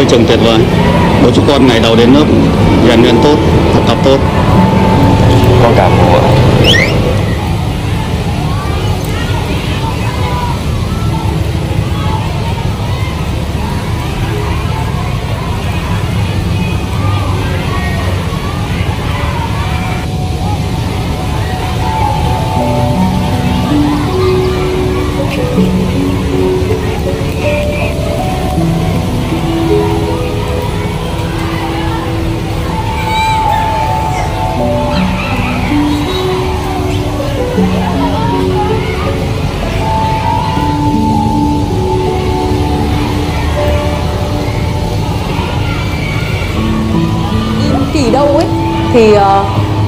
nuôi trường tuyệt vời. Bố chú con ngày đầu đến lớp rèn luyện tốt, học tập tốt. Con cảm ơn kỳ đâu ấy. Thì uh,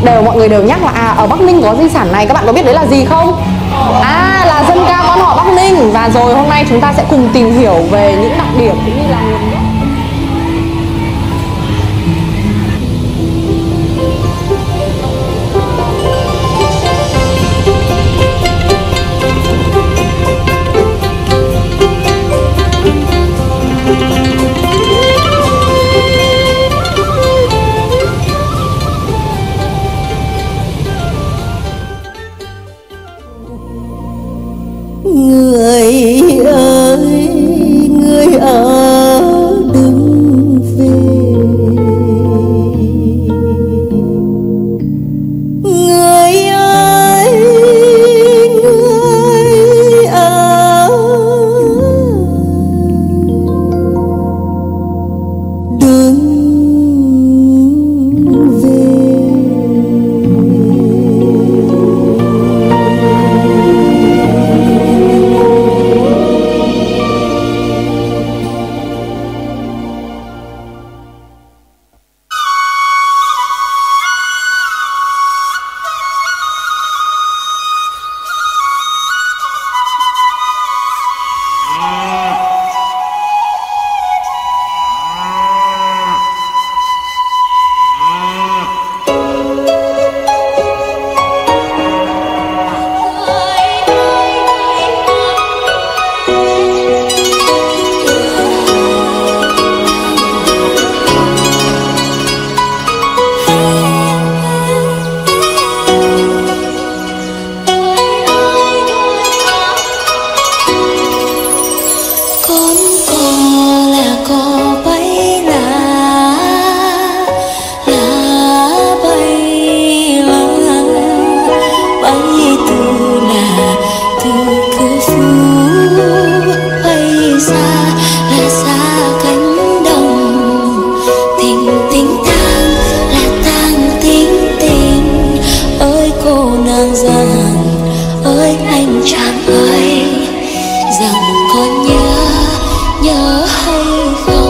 đều mọi người đều nhắc là à ở Bắc Ninh có di sản này các bạn có biết đấy là gì không? À là dân ca quan họ Bắc Ninh. Và rồi hôm nay chúng ta sẽ cùng tìm hiểu về những đặc điểm cũng như là nguồn gốc. Người rằng con nhớ nhớ hay không?